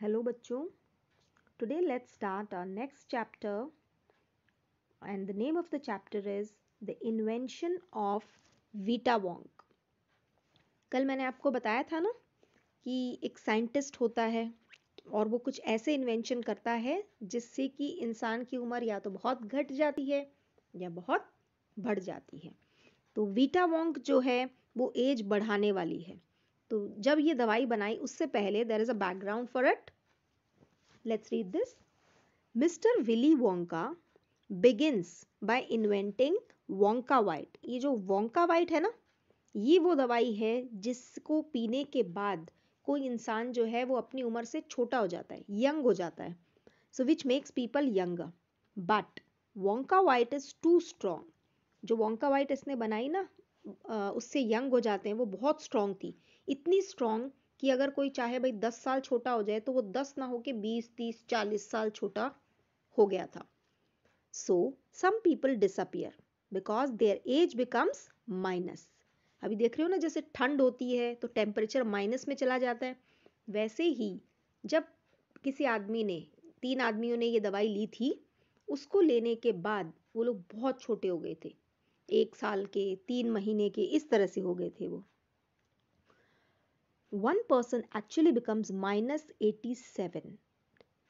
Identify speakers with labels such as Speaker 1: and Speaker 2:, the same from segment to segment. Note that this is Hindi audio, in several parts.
Speaker 1: हेलो बच्चों। Today let's start our next chapter and the name of the chapter is the invention of Vita Wonk कल मैंने आपको बताया था ना कि एक साइंटिस्ट होता है और वो कुछ ऐसे इन्वेंशन करता है जिससे कि इंसान की उम्र या तो बहुत घट जाती है या बहुत बढ़ जाती है। तो वीटा वॉन्ग जो है, वो एज बढ़ाने वाली है। तो जब ये दवाई बनाई, उससे पहले there is a background for it let's read this Mister Willy Wonka begins by inventing Wonka Vite ये जो वोंका वाइट है ना, ये वो दवाई है जिसको पीने के बाद कोई इंसान जो है वो अपनी उम्र से छोटा हो जाता है, यंग हो जाता है। So which makes people young but Wonka white is too strong जो वोंका वाइट इसने बनाई ना उससे यंग हो जाते हैं, वो बहुत स्ट्रॉन्ग थी। इतनी स्ट्रॉन्ग कि अगर कोई चाहे भाई दस साल छोटा हो जाए तो वो दस ना होके बीस, तीस, चालीस साल छोटा हो गया था। So some people disappear because their age becomes minus अभी देख रहे हो ना, जैसे ठंड होती है तो टेम्परेचर माइनस में चला जाता है। वैसे ही, जब किसी आदमी ने, तीन आदमियों ने ये दवाई ली थी, उसको लेने के बाद वो लोग बहुत छोटे हो गए थे। एक साल के, तीन महीने के, इस तरह से हो गए थे वो। One person actually becomes minus eighty seven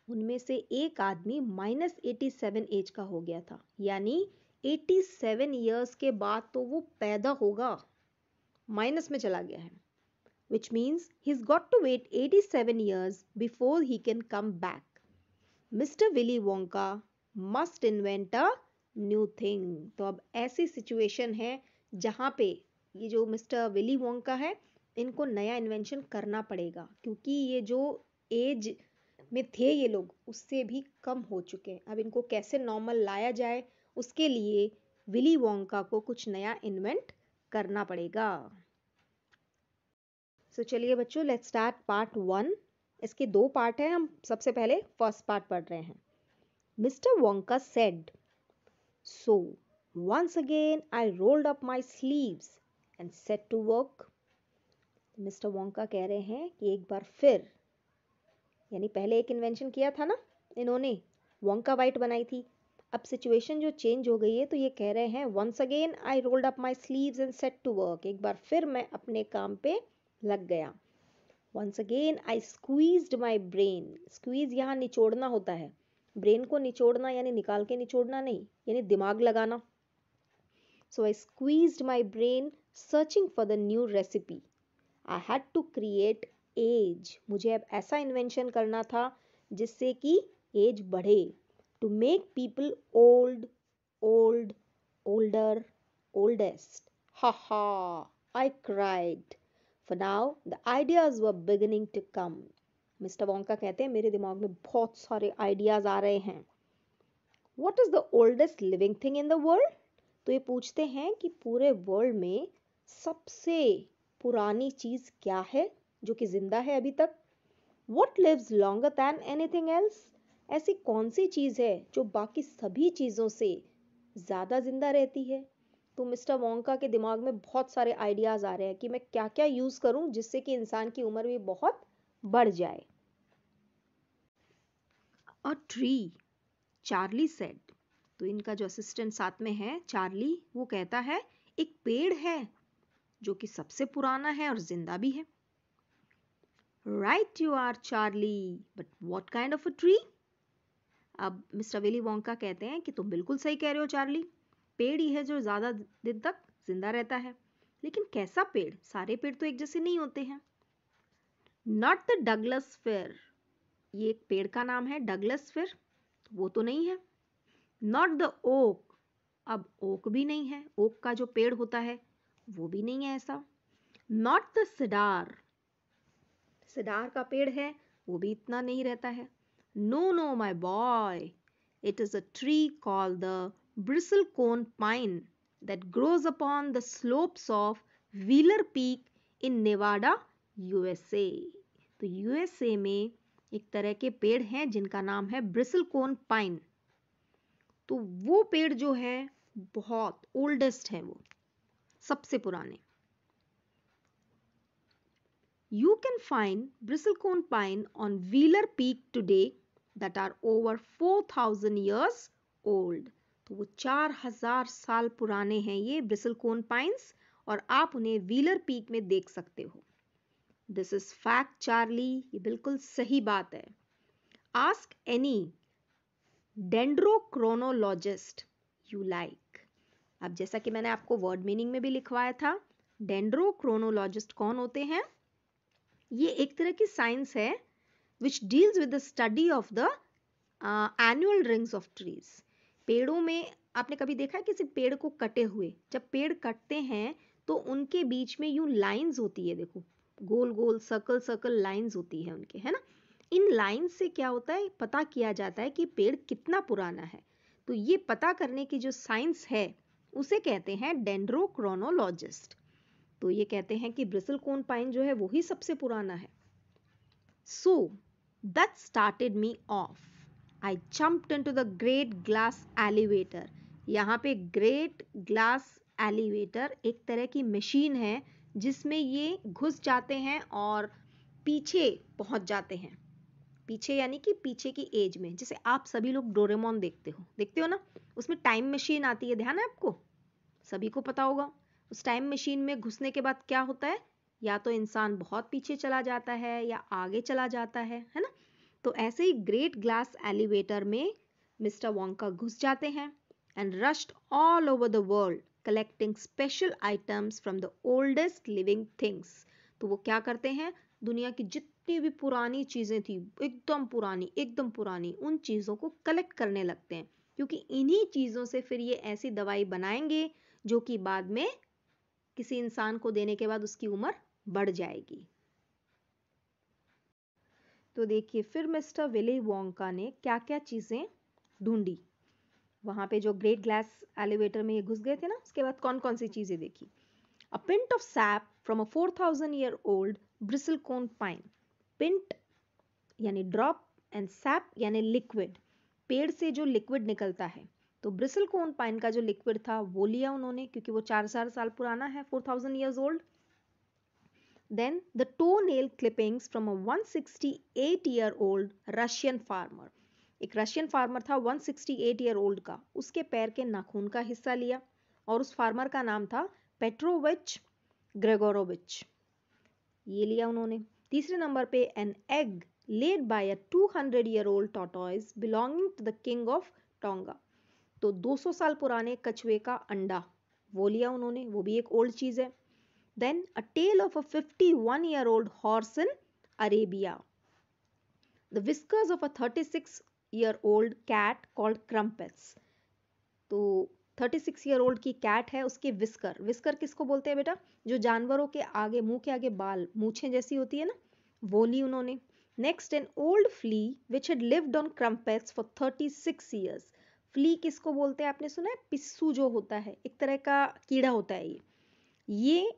Speaker 1: उनमें से एक आदमी माइनस एटी सेवन एज का हो गया था यानी एटी सेवन ईयर्स के बाद तो वो पैदा होगा माइनस में चला गया है which means he's got to wait 87 years before he can come back. Mr. Willy Wonka must invent a new thing. तो अब ऐसी सिचुएशन है जहाँ पे ये जो मिस्टर विली वोंका है इनको नया इन्वेंशन करना पड़ेगा क्योंकि ये जो एज में थे ये लोग उससे भी कम हो चुके हैं। अब इनको कैसे नॉर्मल लाया जाए उसके लिए विली वोंका को कुछ नया इन्वेंट करना पड़ेगा। सो so, चलिए बच्चों लेट्स स्टार्ट पार्ट वन इसके दो पार्ट हैं हम सबसे पहले फ़र्स्ट पार्ट पढ़ रहे हैं। Mister Wonka said so once again I rolled up my sleeves and set to work Mister Wonka कह रहे हैं कि एक बार फिर, यानी पहले एक इन्वेंशन किया था ना, इन्होंने, वोंका वाइट बनाई थी। अब सिचुएशन जो चेंज हो गई है तो ये कह रहे हैं once again I rolled up my sleeves and set to work एक बार फिर मैं अपने काम पे लग गया। Once again I squeezed my brain squeeze यहाँ निचोड़ना होता है। ब्रेन को निचोड़ना, यानी निकाल के निचोड़ना नहीं, यानी दिमाग लगाना। So I squeezed my brain searching for the new recipe I had to create age मुझे अब ऐसा इन्वेंशन करना था जिससे कि एज बढ़े to make people old old older oldest हा ha! I cried. For now, the ideas were beginning to come. Mister Wonka कहते हैं मेरे दिमाग में बहुत सारे आइडियाज़ आ रहे हैं what is the oldest living thing in the world तो ये पूछते हैं कि पूरे वर्ल्ड में सबसे पुरानी चीज़ क्या है, जो कि ज़िंदा है अभी तक? What lives longer than anything else ऐसी कौन सी चीज़ है, जो बाकी सभी चीज़ों से ज़्यादा ज़िंदा रहती है? तो मिस्टर वोंका के दिमाग में बहुत सारे आइडियाज़ आ रहे हैं कि मैं क्या क्या यूज़ करूँ जिससे कि इंसान की उम्र भी बहुत बढ़ जाए। अ ट्री चार्ली सेड तो इनका जो असिस्टेंट साथ में है चार्ली वो कहता है, एक पेड़ है जो कि सबसे पुराना है और ज़िंदा भी है। Right you are Charlie but what kind of a tree अब मिस्टर विली वोंका कहते हैं कि तुम बिल्कुल सही कह रहे हो चार्ली पेड़ ही है जो ज़्यादा दिन तक ज़िंदा रहता है। लेकिन कैसा पेड़? सारे पेड़ तो एक जैसे नहीं होते हैं। नॉट द डगलस फेयर ये एक पेड़ का नाम है डगलस फेयर वो तो नहीं है। नॉट द ओक अब ओक भी नहीं है। ओक का जो पेड़ होता है वो भी नहीं है ऐसा। नॉट द सिडार सिडार का पेड़ है, वो भी इतना नहीं रहता है। No no my boy it is a tree call the bristlecone pine that grows upon the slope of Wheeler Peak in Nevada USA तो यूएसए में एक तरह के पेड़ हैं जिनका नाम है ब्रिसल कोन पाइन तो वो पेड़ जो है, बहुत ओल्डेस्ट है वो। सबसे पुराने। You can find bristlecone pine on Wheeler Peak today that are over 4000 years old. तो वो चार हज़ार साल पुराने हैं ये ब्रिसलकोन पाइन्स और आप उन्हें व्हीलर पीक में देख सकते हो। दिस इज़ फैक्ट चार्ली ये बिल्कुल सही बात है। Ask any dendrochronologist you like अब जैसा कि मैंने आपको वर्ड मीनिंग में भी लिखवाया था डेंड्रोक्रोनोलॉजिस्ट कौन होते हैं? ये एक तरह की साइंस है which deals with the study of the annual rings of trees पेड़ों में, आपने कभी देखा है किसी पेड़ को कटे हुए? जब पेड़ कटते हैं तो उनके बीच में यूँ लाइंस होती है, देखो, गोल गोल सर्कल सर्कल लाइंस होती है उनके, है ना? इन लाइंस से क्या होता है? पता किया जाता है कि पेड़ कितना पुराना है। तो ये पता करने की जो साइंस है उसे कहते हैं डेंड्रोक्रोनोलॉजिस्ट तो ये कहते हैं कि ब्रिसल कोन पाइन जो है वही सबसे पुराना है। So that started me off I jumped into the great glass elevator यहाँ पे ग्रेट ग्लास एलिवेटर एक तरह की मशीन है जिसमें ये घुस जाते हैं और पीछे पहुँच जाते हैं। पीछे यानी कि पीछे की एज में, जैसे आप सभी लोग डोरेमोन देखते हो देखते हो ना? उसमें टाइम मशीन आती है, ध्यान है आपको? सभी को पता होगा। उस टाइम मशीन में घुसने के बाद क्या होता है? या तो इंसान बहुत पीछे चला जाता है, या आगे चला जाता है है ना? तो ऐसे ही ग्रेट ग्लास एलिवेटर में मिस्टर वोंका घुस जाते हैं and rushed all over the world collecting special items from the oldest living things तो वो क्या करते हैं? दुनिया की जितनी भी पुरानी चीज़ें थी, एकदम पुरानी एकदम पुरानी, उन चीज़ों को कलेक्ट करने लगते हैं। क्योंकि इन्हीं चीज़ों से फिर ये ऐसी दवाई बनाएँगे, जो कि बाद में किसी इंसान को देने के बाद उसकी उम्र बढ़ जाएगी। तो देखिए, फिर मिस्टर विली वोंका ने क्या क्या चीज़ें ढूंढी। वहाँ पे जो ग्रेट ग्लास एलिवेटर में ये घुस गए थे ना, उसके बाद कौन कौन सी चीज़ें देखी। A pint of sap from a four thousand year old bristlecone pine pint, यानी ड्रॉप एंड सैप यानी लिक्विड पेड़ से जो लिक्विड निकलता है। तो ब्रिसल कोन पाइन का जो लिक्विड था, वो लिया उन्होंने, क्योंकि वो चार हज़ार साल पुराना है four thousand years old then the toenail clippings from a 168 year old Russian farmer एक रशियन फार्मर था 168 ईयर ओल्ड का। उसके पैर के नाखून का हिस्सा लिया, और उस फार्मर का नाम था पेट्रोविच ग्रेगोरोविच ये लिया उन्होंने। तीसरे नंबर पे an egg laid by a 200 year old tortoise belonging to the king of Tonga तो 200 साल पुराने कछुए का अंडा, वो लिया उन्होंने, वो भी एक ओल्ड चीज़ है। Then a tail of a 51 year old horse in Arabia the whiskers of a 36 year old cat called Crumpets तो 36 ईयर ओल्ड की कैट है, उसके विस्कर। विस्कर किसको बोलते हैं बेटा? जो जानवरों के आगे, मुँह के आगे बाल, मूछें जैसी होती है ना, वो ली उन्होंने। Next an old flea which had lived on Crumpets for 36 years flea किसको बोलते हैं? आपने सुना है? पिस्सू जो होता है, एक तरह का कीड़ा होता है ये। ये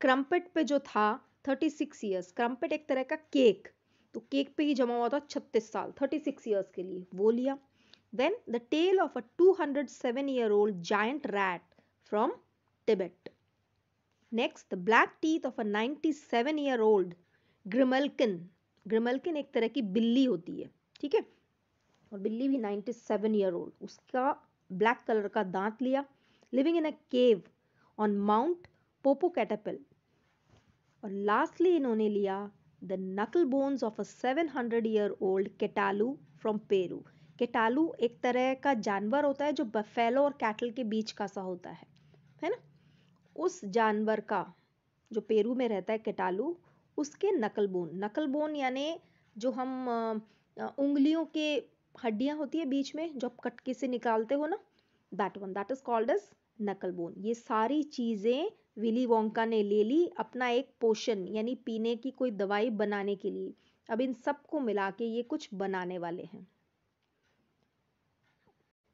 Speaker 1: क्रम्पेट पे जो था 36 ईयर्स क्रम्पेट एक तरह का केक तो केक पे ही जमा हुआ था छत्तीस साल थर्टी सिक्स ईयर्स के लिए। वो लिया। The tale of a two hundred seven year old giant rat from Tibet next the black teeth of a ninety seven year old grimalkin grimalkin एक तरह की बिल्ली होती है, ठीक है? और बिल्ली भी नाइन्टी सेवन ईयर ओल्ड उसका ब्लैक कलर का दांत लिया living in a cave on Mount Popocatepetl और लास्टली इन्होंने लिया the knuckle bones of a 700 year old Catalou from Peru Catalou एक तरह का जानवर होता है जो बफेलो और कैटल के बीच का सा होता है है ना? उस जानवर का जो पेरू में रहता है केटालू, उसके नकल बोन नकल बोन यानी जो हम उंगलियों के हड्डियाँ होती है बीच में, जो आप कटके से निकालते हो ना that one that is called as knuckle bone. ये सारी चीज़ें विली वोंका ने ले ली अपना एक पोषण, यानी पीने की कोई दवाई बनाने के लिए। अब इन सबको मिला के ये कुछ बनाने वाले हैं।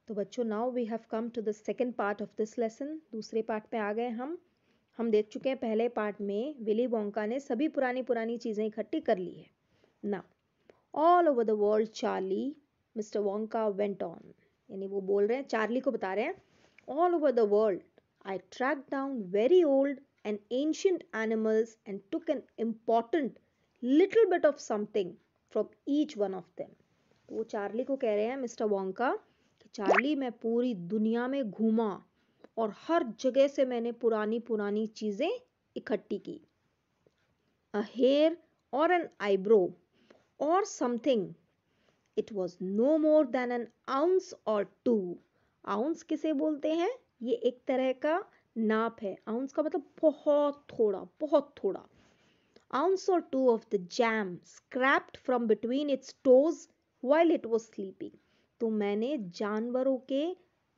Speaker 1: तो बच्चों now we have come to the second part of this lesson दूसरे पार्ट पे आ गए हम। हम देख चुके हैं पहले पार्ट में विली वोंका ने सभी पुरानी पुरानी चीज़ें इकट्ठी कर ली है। ना all over the world Charlie Mr Wonka went on यानी वो बोल रहे हैं चार्ली को बता रहे हैं all over the world I track down very old and ancient animals and took an important little bit of something from each one of them तो वो चार्ली को कह रहे हैं मिस्टर वोंका चार्ली मैं पूरी दुनिया में घूमा और हर जगह से मैंने पुरानी पुरानी चीज़ें इकट्ठी की। A hair or an eyebrow or something it was no more than an ounce or two ounce किसे बोलते हैं? ये एक तरह का नाप है। आउंस का मतलब बहुत थोड़ा बहुत थोड़ा। Ounce or two of the jam scraped from between its toes while it was sleeping तो मैंने जानवरों के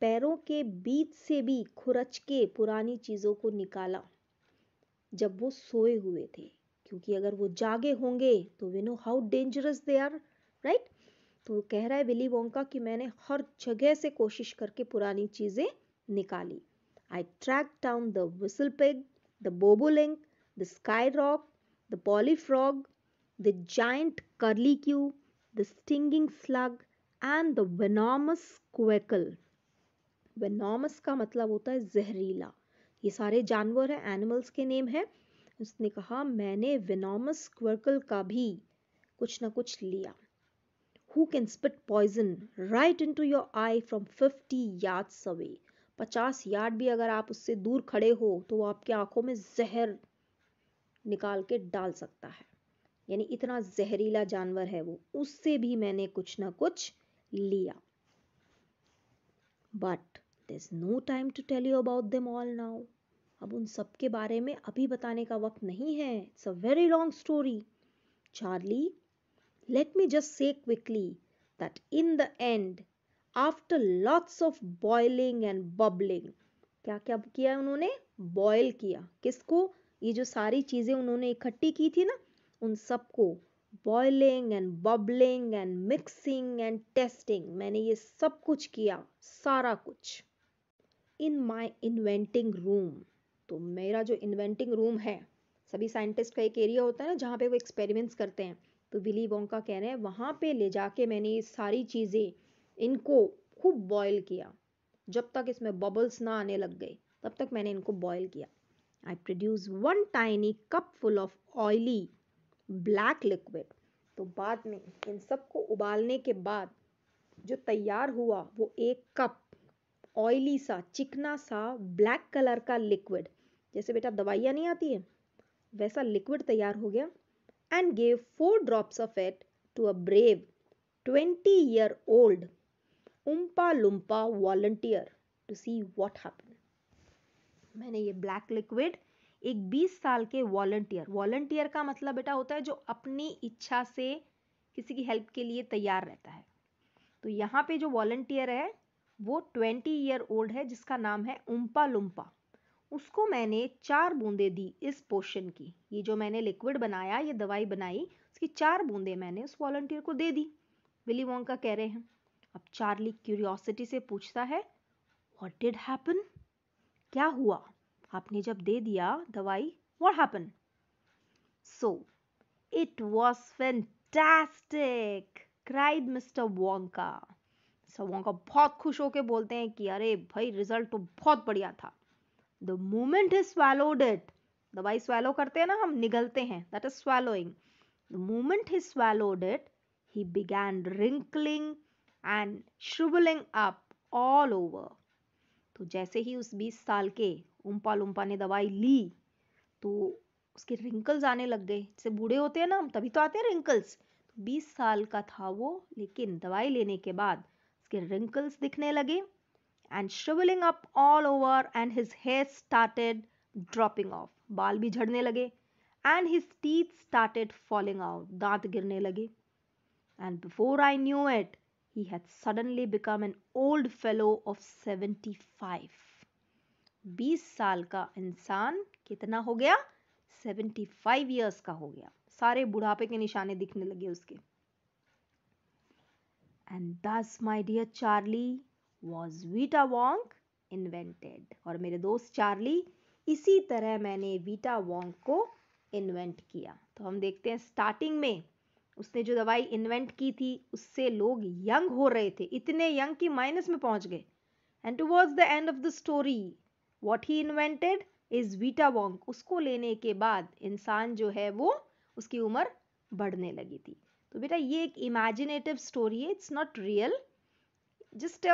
Speaker 1: पैरों के बीच से भी खुरच के पुरानी चीज़ों को निकाला, जब वो सोए हुए थे। क्योंकि अगर वो जागे होंगे तो we know how dangerous they are right तो कह रहा है विली वोंका कि मैंने हर जगह से कोशिश करके पुरानी चीज़ें निकाली। I track down the whistle pig the bobolink the sky rock the polyfrog the giant curlicue the stinging slug and the venomous क्वेकल venomous का मतलब होता है जहरीला। ये सारे जानवर हैं एनिमल्स के नेम है। उसने कहा, मैंने वेनॉमस क्वर्कल का भी कुछ ना कुछ लिया। Who can spit poison right into your eye from 50 yards away? 50 yard भी अगर आप उससे दूर खड़े हो तो वो आपके आँखों में जहर निकाल के डाल सकता है। यानी इतना जहरीला जानवर है वो। उससे भी मैंने कुछ ना कुछ लिया। But there's no time to tell you about them all now अब उन सब के बारे में अभी बताने का वक्त नहीं है। It's a very long story Charlie let me just say quickly that in the end, after lots of boiling and bubbling क्या क्या किया उन्होंने? बॉयल किया। किसको? ये जो सारी चीज़ें उन्होंने इकट्ठी की थी ना, उन सबको। Boiling and bubbling and mixing and testing मैंने ये सब कुछ किया, सारा कुछ। इन माई इन्वेंटिंग रूम तो मेरा जो इन्वेंटिंग रूम है, सभी साइंटिस्ट का एक एरिया होता है ना, जहाँ पे वो एक्सपेरिमेंट्स करते हैं। तो विली वोंका कह रहे हैं, वहाँ पे ले जाके मैंने ये सारी चीज़ें, इनको खूब बॉयल किया। जब तक इसमें बबल्स ना आने लग गए, तब तक मैंने इनको बॉयल किया। I produce one tiny cup full of oily black liquid तो बाद में इन सबको उबालने के बाद जो तैयार हुआ वो एक कप ऑयली सा, चिकना सा ब्लैक कलर का लिक्विड जैसे बेटा दवाइयाँ नहीं आती है, वैसा लिक्विड तैयार हो गया and gave four drops of it to a brave twenty year old Oompa Loompa volunteer to see what happen मैंने ये ब्लैक लिक्विड एक 20 साल के वॉलंटियर वॉलंटियर का मतलब बेटा होता है जो अपनी इच्छा से किसी की हेल्प के लिए तैयार रहता है। तो यहाँ पे जो वॉलंटियर है, वो 20 ईयर ओल्ड है, जिसका नाम है उम्पा लुम्पा। उसको मैंने चार बूंदे दी इस पोशन की। ये जो मैंने लिक्विड बनाया, ये दवाई बनाई, उसकी चार बूंदे मैंने उस वॉलंटियर को दे दी। विली का कह रहे हैं। अब चार्ली क्यूरियोसिटी से पूछता है व्हाट डिड हैपन क्या हुआ? आपने जब दे दिया दवाई what happen so it was fantastic cried Mr Wonka Mr Wonka बहुत खुश होके बोलते हैं कि, अरे भाई रिज़ल्ट तो बहुत बढ़िया था. The moment he swallowed it, दवाई swallow करते हैं ना हम, निगलते हैं, that is swallowing. The moment he swallowed it, he began wrinkling and shriveling up all over. तो जैसे ही उस 20 साल के ओम्पा लुम्पा ने दवाई ली तो उसके रिंकल्स आने लग गए। जैसे बूढ़े होते हैं ना, तभी तो आते हैं रिंकल्स तो बीस साल का था वो, लेकिन दवाई लेने के बाद उसके रिंकल्स दिखने लगे and shrivelling up all over and his hair started dropping off बाल भी झड़ने लगे and his teeth started falling out दांत गिरने लगे। And before I knew it he had suddenly become an old fellow of seventy five 20 साल का इंसान कितना हो गया? 75 years का हो गया। सारे बुढ़ापे के निशाने दिखने लगे उसके। And thus, my dear Charlie was Vita Wonk invented और मेरे दोस्त चार्ली इसी तरह मैंने वीटा वॉन्ग को इन्वेंट किया। तो हम देखते हैं स्टार्टिंग में, उसने जो दवाई इन्वेंट की थी, उससे लोग यंग हो रहे थे। इतने यंग कि माइनस में पहुँच गए। And towards the end of the story what he invented is Vita उसको लेने के बाद इंसान जो है वो उसकी उम्र बढ़ने लगी थी। तो बेटा ये एक इमेजिनेटिव स्टोरी है it's not real just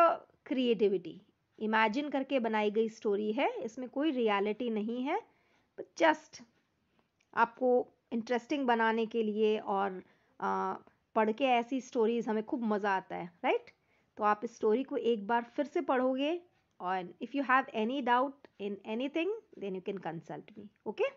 Speaker 1: creativity imagine करके बनाई गई स्टोरी है इसमें कोई रियलिटी नहीं है जस्ट आपको इंटरेस्टिंग बनाने के लिए और आ, पढ़ के ऐसी स्टोरीज हमें खूब मज़ा आता है राइट तो आप इस स्टोरी को एक बार फिर से पढ़ोगे on. If you have any doubt in anything then you can consult me okay?